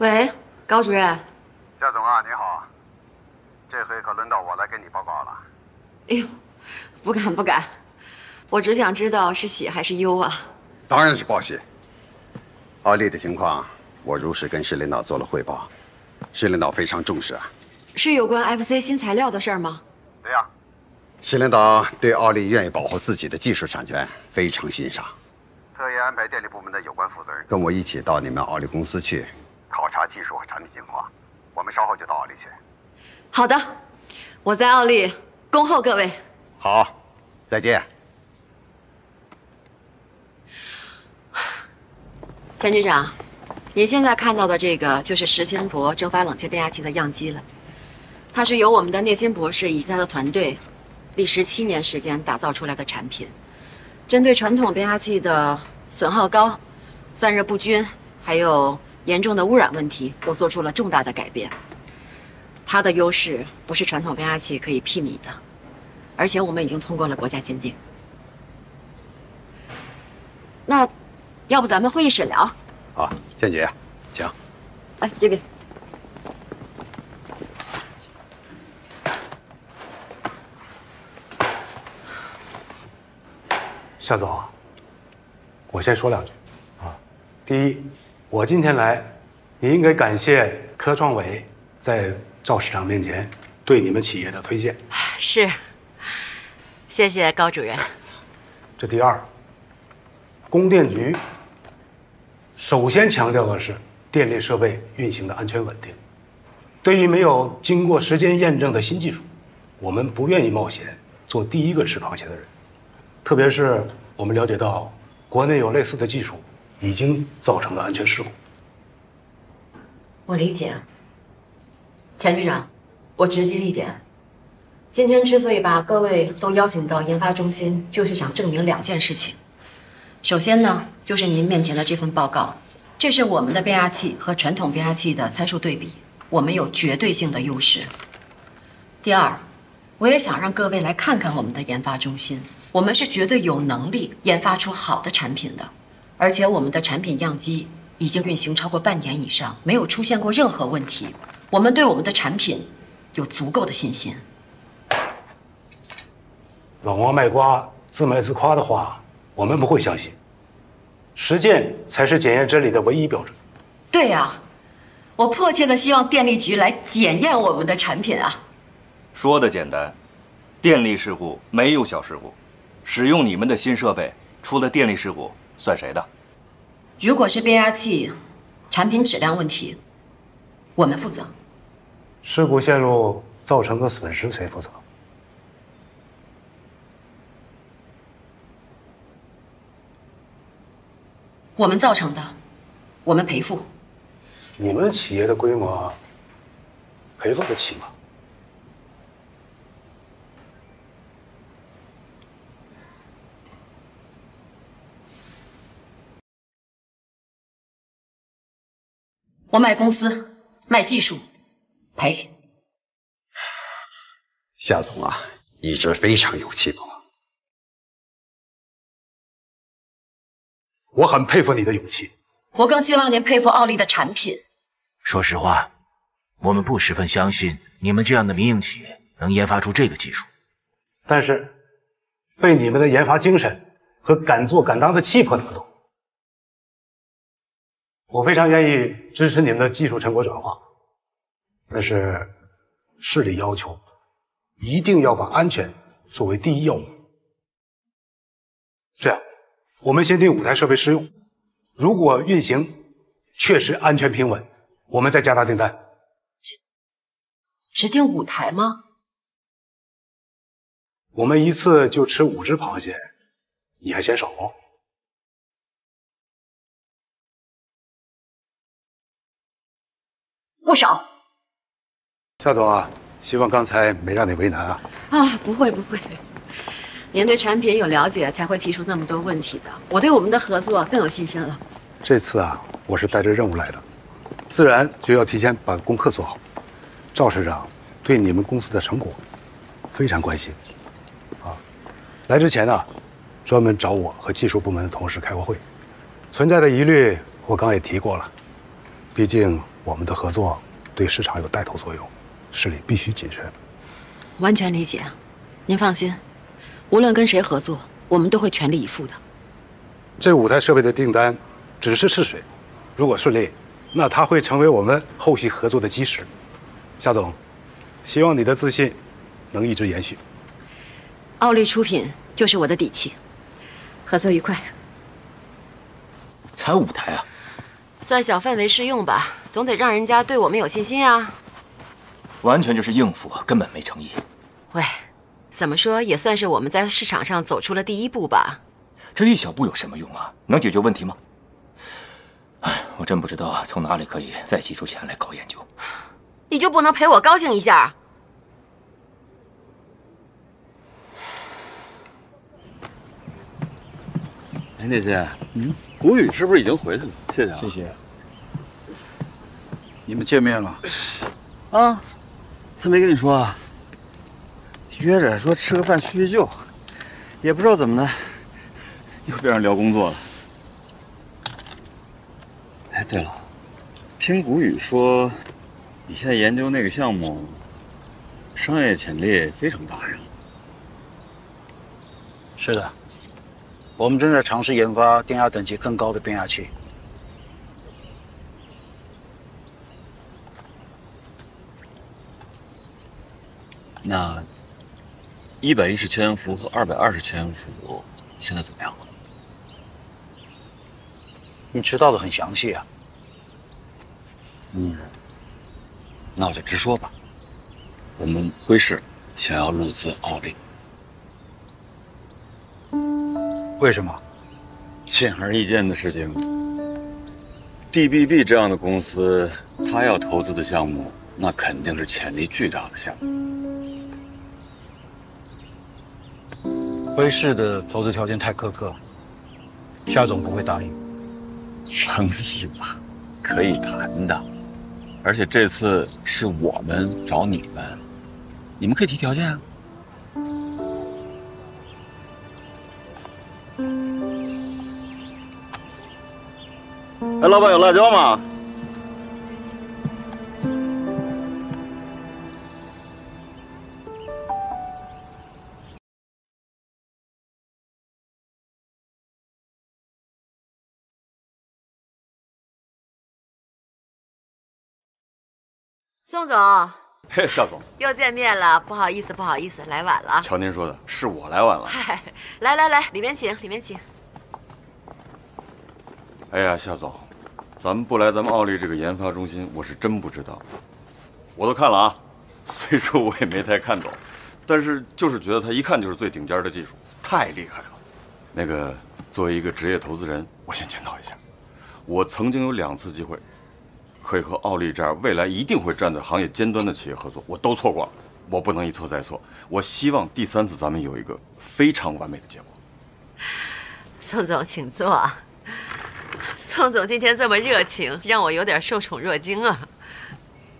喂，高主任。夏总啊，你好，这回可轮到我来给你报告了。哎呦，不敢不敢，我只想知道是喜还是忧啊。当然是报喜。奥利的情况，我如实跟市领导做了汇报，市领导非常重视啊。是有关 FC 新材料的事儿吗？对呀。市领导对奥利愿意保护自己的技术产权非常欣赏，特意安排电力部门的有关负责人跟我一起到你们奥利公司去技术和产品情况。我们稍后就到奥利去。好的，我在奥利恭候各位。好，再见。钱局长，你现在看到的这个就是石千佛蒸发冷却变压器的样机了。它是由我们的聂新博士以及他的团队历时七年时间打造出来的产品，针对传统变压器的损耗高、散热不均，还有严重的污染问题，我做出了重大的改变。它的优势不是传统变压器可以媲美的，而且我们已经通过了国家鉴定。那。要不咱们会议室聊？啊，建姐，请。哎这边。夏总，我先说两句啊。第一，我今天来，你应该感谢科创委在赵市长面前对你们企业的推荐。是，谢谢高主任。这第二，供电局。首先强调的是电力设备运行的安全稳定。对于没有经过时间验证的新技术，我们不愿意冒险做第一个吃螃蟹的人。特别是我们了解到国内有类似的技术已经造成了安全事故。我理解，钱局长，我直接一点。今天之所以把各位都邀请到研发中心，就是想证明两件事情。首先呢，就是您面前的这份报告，这是我们的变压器和传统变压器的参数对比，我们有绝对性的优势。第二，我也想让各位来看看我们的研发中心，我们是绝对有能力研发出好的产品的，而且我们的产品样机已经运行超过半年以上，没有出现过任何问题，我们对我们的产品有足够的信心。老王卖瓜，自卖自夸的话。我们不会相信，实践才是检验真理的唯一标准。对呀，我迫切的希望电力局来检验我们的产品啊。说的简单，电力事故没有小事故，使用你们的新设备出了电力事故算谁的？如果是变压器产品质量问题，我们负责。事故线路造成的损失谁负责？我们造成的，我们赔付。你们企业的规模，赔付得起吗？我卖公司，卖技术，赔。夏总啊，一直非常有气魄。我很佩服你的勇气，我更希望您佩服奥利的产品。说实话，我们不十分相信你们这样的民营企业能研发出这个技术。但是，被你们的研发精神和敢做敢当的气魄打动，我非常愿意支持你们的技术成果转化。但是，市里要求一定要把安全作为第一要务。这样。我们先定五台设备试用，如果运行确实安全平稳，我们再加大订单。只只定五台吗？我们一次就吃五只螃蟹，你还嫌少吗？不少。夏总啊，希望刚才没让你为难啊。啊，不会不会。您对产品有了解，才会提出那么多问题的。我对我们的合作更有信心了。这次啊，我是带着任务来的，自然就要提前把功课做好。赵市长对你们公司的成果非常关心，啊，来之前呢，专门找我和技术部门的同事开过会，存在的疑虑我刚也提过了。毕竟我们的合作对市场有带头作用，市里必须谨慎。完全理解，您放心，无论跟谁合作，我们都会全力以赴的。这五台设备的订单只是试水，如果顺利，那它会成为我们后续合作的基石。夏总，希望你的自信能一直延续。奥利出品就是我的底气，合作愉快。才五台啊，算小范围试用吧，总得让人家对我们有信心啊。完全就是应付，根本没诚意。喂，怎么说也算是我们在市场上走出了第一步吧。这一小步有什么用啊？能解决问题吗？哎，我真不知道从哪里可以再挤出钱来搞研究。你就不能陪我高兴一下？哎，那些，嗯，谷雨是不是已经回来了？谢谢啊，谢谢。你们见面了？啊，他没跟你说啊？约着说吃个饭叙叙旧，也不知道怎么的，又变成聊工作了。哎，对了，听谷雨说，你现在研究那个项目，商业潜力非常大呀。是的，我们正在尝试研发电压等级更高的变压器。那一百一十千伏和二百二十千伏现在怎么样了？你知道的很详细啊。嗯，那我就直说吧。我们辉市想要入资奥利，为什么？显而易见的事情，DBB 这样的公司，他要投资的项目，那肯定是潜力巨大的项目。辉市的投资条件太苛刻，夏总不会答应。生意嘛，可以谈的，而且这次是我们找你们，你们可以提条件啊。老板有辣椒吗？宋总，嘿，夏总，又见面了，不好意思，不好意思，来晚了。瞧您说的，是我来晚了。嗨，来来来，里面请，里面请。哎呀，夏总，咱们不来咱们奥利这个研发中心，我是真不知道。我都看了啊，虽说我也没太看懂，但是就是觉得它一看就是最顶尖的技术，太厉害了。那个，作为一个职业投资人，我先检讨一下，我曾经有两次机会，可以和奥利这样未来一定会站在行业尖端的企业合作，我都错过了。我不能一错再错，我希望第三次咱们有一个非常完美的结果。宋总，请坐。宋总今天这么热情，让我有点受宠若惊啊。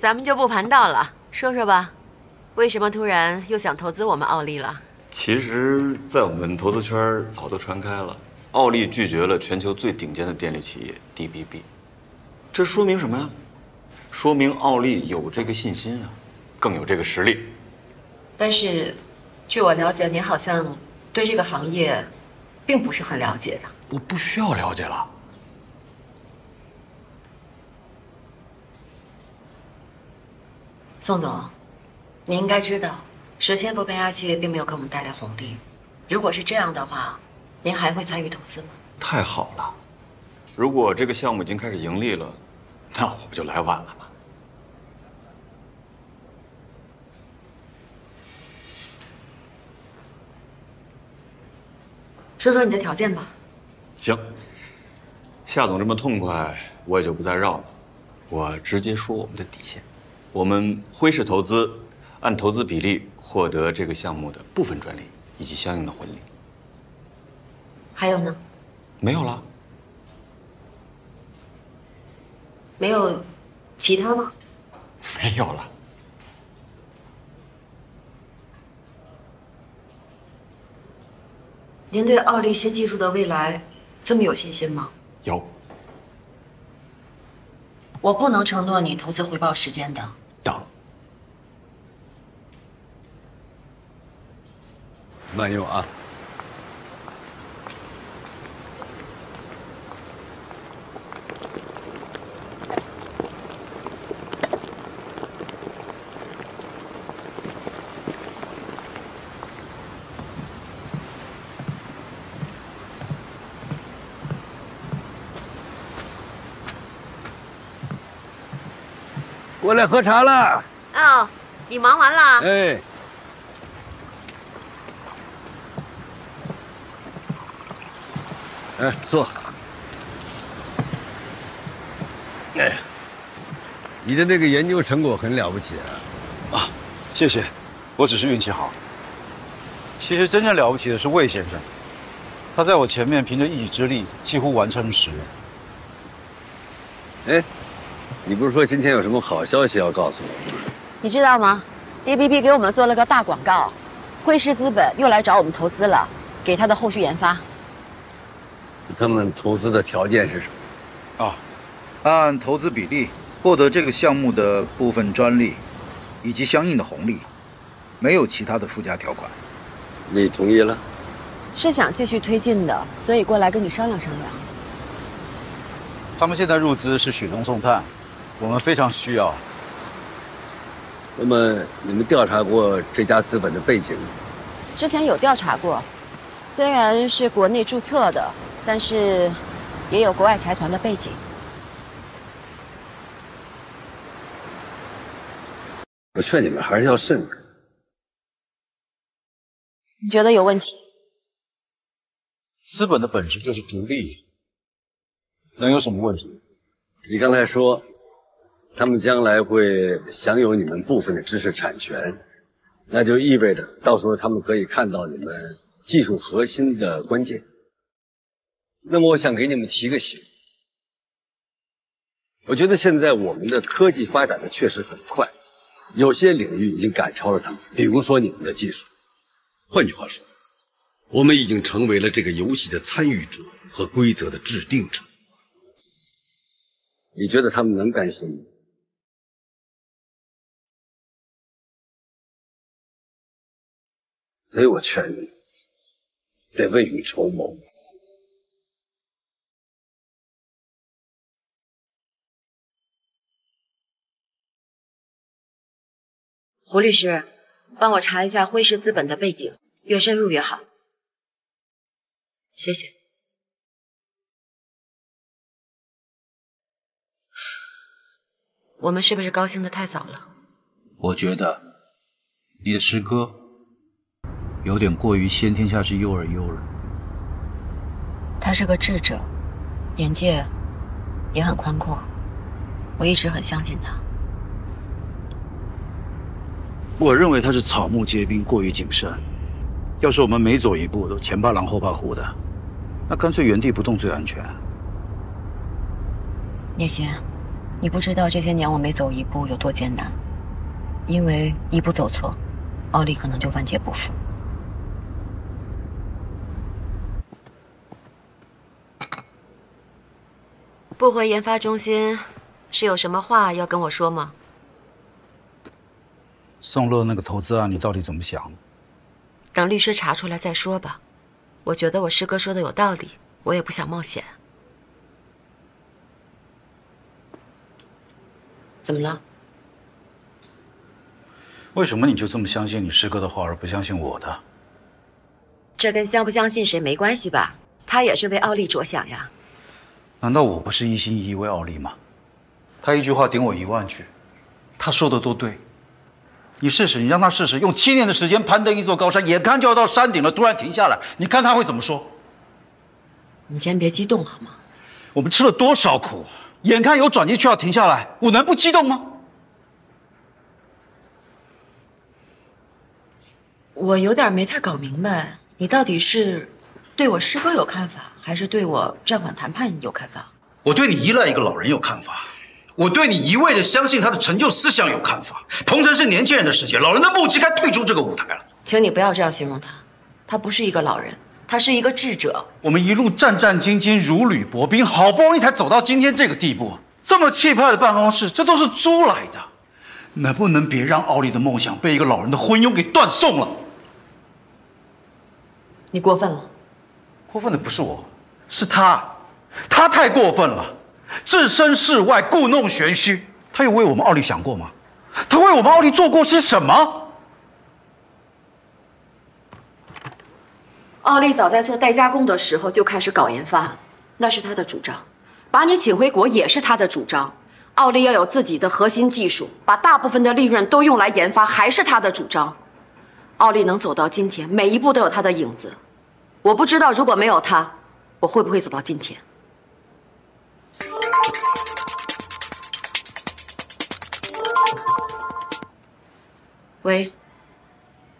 咱们就不盘道了，说说吧，为什么突然又想投资我们奥利了？其实，在我们投资圈早都传开了，奥利拒绝了全球最顶尖的电力企业 DBB，这说明什么呀？说明奥利有这个信心啊，更有这个实力。但是，据我了解，您好像对这个行业并不是很了解的。我不需要了解了。宋总，你应该知道，十千伏变压器并没有给我们带来红利。如果是这样的话，您还会参与投资吗？太好了，如果这个项目已经开始盈利了，那我不就来晚了吗？说说你的条件吧。行，夏总这么痛快，我也就不再绕了，我直接说我们的底线。我们辉氏投资按投资比例获得这个项目的部分专利以及相应的红利。还有呢？没有了。没有其他吗？没有了。您对奥利新技术的未来这么有信心吗？有。我不能承诺你投资回报时间的。等，慢用啊。过来喝茶了。哦，你忙完了？哎，哎，坐。哎，你的那个研究成果很了不起啊！啊，谢谢，我只是运气好。其实真正了不起的是魏先生，他在我前面凭着一己之力几乎完成了实验。哎，你不是说今天有什么好消息要告诉我吗？你知道吗？ABB 给我们做了个大广告，辉狮资本又来找我们投资了，给他的后续研发。他们投资的条件是什么？啊，按投资比例获得这个项目的部分专利，以及相应的红利，没有其他的附加条款。你同意了？是想继续推进的，所以过来跟你商量商量。他们现在入资是雪中送炭，我们非常需要。那么你们调查过这家资本的背景吗？之前有调查过，虽然是国内注册的，但是也有国外财团的背景。我劝你们还是要慎重。你觉得有问题？资本的本质就是逐利，能有什么问题？你刚才说，他们将来会享有你们部分的知识产权，那就意味着到时候他们可以看到你们技术核心的关键。那么，我想给你们提个醒，我觉得现在我们的科技发展的确实很快，有些领域已经赶超了他们，比如说你们的技术。换句话说，我们已经成为了这个游戏的参与者和规则的制定者。你觉得他们能甘心吗？所以我劝你，得未雨绸缪。胡律师，帮我查一下辉石资本的背景，越深入越好。谢谢。我们是不是高兴的太早了？我觉得你的师哥有点过于先天下之忧而忧了。他是个智者，眼界也很宽阔，我一直很相信他。我认为他是草木皆兵，过于谨慎。要是我们每走一步都前怕狼后怕虎的，那干脆原地不动最安全。聂贤，你不知道这些年我每走一步有多艰难，因为一步走错，奥利可能就万劫不复。不回研发中心，是有什么话要跟我说吗？宋乐那个投资案，你到底怎么想？等律师查出来再说吧。我觉得我师哥说的有道理，我也不想冒险。怎么了？为什么你就这么相信你师哥的话，而不相信我的？这跟相不相信谁没关系吧？他也是为奥利着想呀。难道我不是一心一意为奥利吗？他一句话顶我一万句，他说的都对。你试试，你让他试试，用七年的时间攀登一座高山，眼看就要到山顶了，突然停下来，你看他会怎么说？你先别激动好吗？我们吃了多少苦，眼看有转机却要停下来，我能不激动吗？我有点没太搞明白，你到底是对我师哥有看法，还是对我暂缓谈判有看法？我对你依赖一个老人有看法，我对你一味的相信他的成就思想有看法。鹏城是年轻人的世界，老人的墓期该退出这个舞台了。请你不要这样形容他，他不是一个老人，他是一个智者。我们一路战战兢兢，如履薄冰，好不容易才走到今天这个地步。这么气派的办公室，这都是租来的。能不能别让奥利的梦想被一个老人的昏庸给断送了？你过分了。过分的不是我，是他，他太过分了，置身事外，故弄玄虚。他有为我们奥利想过吗？他为我们奥利做过些什么？奥利早在做代加工的时候就开始搞研发，那是他的主张。把你请回国也是他的主张。奥利要有自己的核心技术，把大部分的利润都用来研发，还是他的主张。奥利能走到今天，每一步都有他的影子。我不知道如果没有他，我会不会走到今天。喂，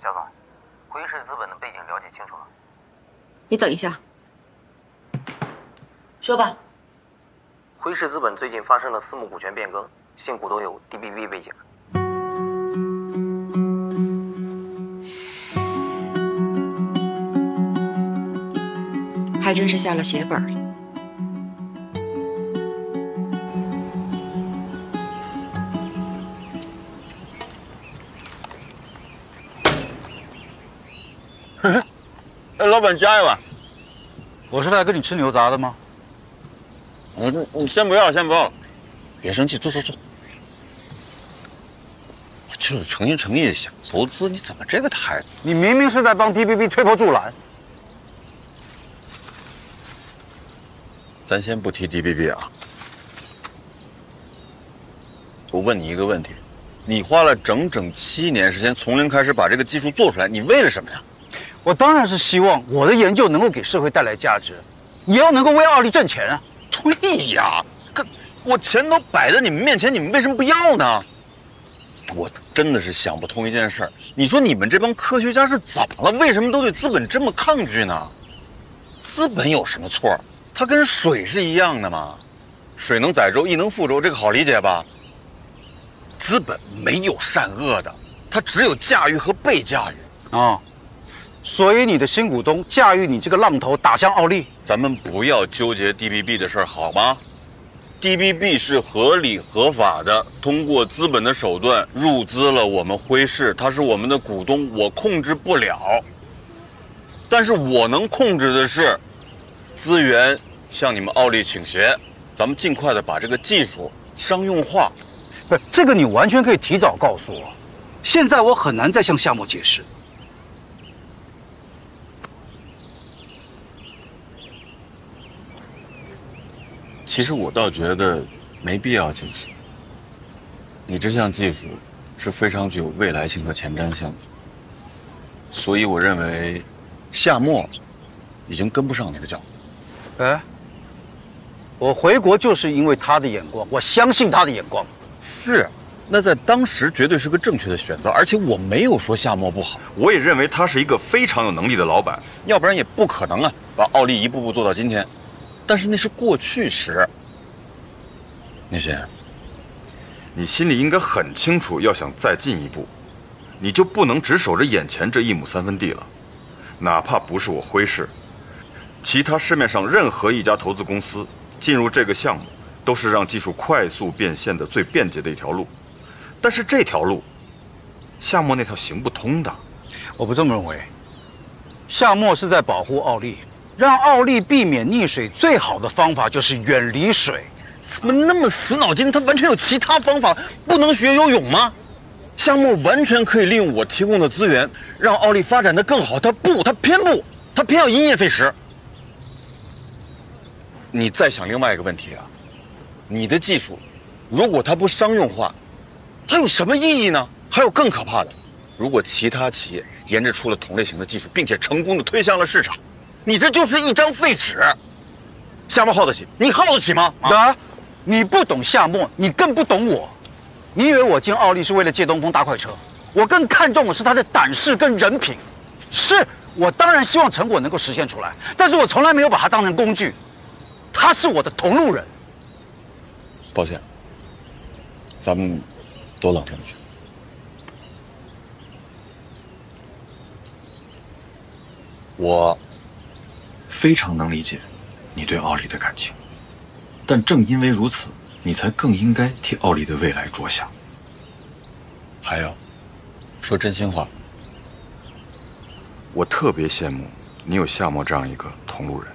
肖总，辉氏资本的背景了解清楚了。你等一下，说吧。辉氏资本最近发生了私募股权变更，新股东有 DBB 背景。还真是下了血本了。哎，老板加一碗。我是来跟你吃牛杂的吗？嗯，你先不要，先不要，别生气，坐坐坐。我就是诚心诚意的想投资，你怎么这个态度？你明明是在帮 DBB 推波助澜。咱先不提 DBB 啊，我问你一个问题：你花了整整七年时间从零开始把这个技术做出来，你为了什么呀？我当然是希望我的研究能够给社会带来价值，也要能够为奥利挣钱啊。对呀，可我钱都摆在你们面前，你们为什么不要呢？我真的是想不通一件事儿。你说你们这帮科学家是怎么了？为什么都对资本这么抗拒呢？资本有什么错？它跟水是一样的嘛，水能载舟，亦能覆舟，这个好理解吧？资本没有善恶的，它只有驾驭和被驾驭啊。所以你的新股东驾驭你这个浪头打向奥利，咱们不要纠结 DBB 的事儿好吗？DBB 是合理合法的，通过资本的手段入资了我们辉氏，他是我们的股东，我控制不了。但是我能控制的是，资源向你们奥利倾斜，咱们尽快的把这个技术商用化。不是这个，你完全可以提早告诉我。现在我很难再向夏沫解释。其实我倒觉得没必要解释。你这项技术是非常具有未来性和前瞻性的，所以我认为夏末已经跟不上你的脚步。哎，我回国就是因为他的眼光，我相信他的眼光。是，那在当时绝对是个正确的选择，而且我没有说夏沫不好，我也认为他是一个非常有能力的老板，要不然也不可能啊把奥利一步步做到今天。但是那是过去时，聂心，你心里应该很清楚，要想再进一步，你就不能只守着眼前这一亩三分地了。哪怕不是我辉氏，其他市面上任何一家投资公司进入这个项目，都是让技术快速变现的最便捷的一条路。但是这条路，夏沫那条行不通的。我不这么认为。夏沫是在保护奥利。让奥利避免溺水最好的方法就是远离水。怎么那么死脑筋？他完全有其他方法，不能学游泳吗？夏沫完全可以利用我提供的资源，让奥利发展的更好。他不，他偏不，他偏要因噎废食。你再想另外一个问题啊，你的技术，如果它不商用化，它有什么意义呢？还有更可怕的，如果其他企业研制出了同类型的技术，并且成功的推向了市场。你这就是一张废纸，夏沫耗得起？你耗得起吗？啊，你不懂夏沫，你更不懂我。你以为我进奥利是为了借东风搭快车？我更看重的是他的胆识跟人品。是我当然希望成果能够实现出来，但是我从来没有把它当成工具。他是我的同路人。抱歉，咱们多冷静一下。我。非常能理解你对奥利的感情，但正因为如此，你才更应该替奥利的未来着想。还有，说真心话，我特别羡慕你有夏沫这样一个同路人。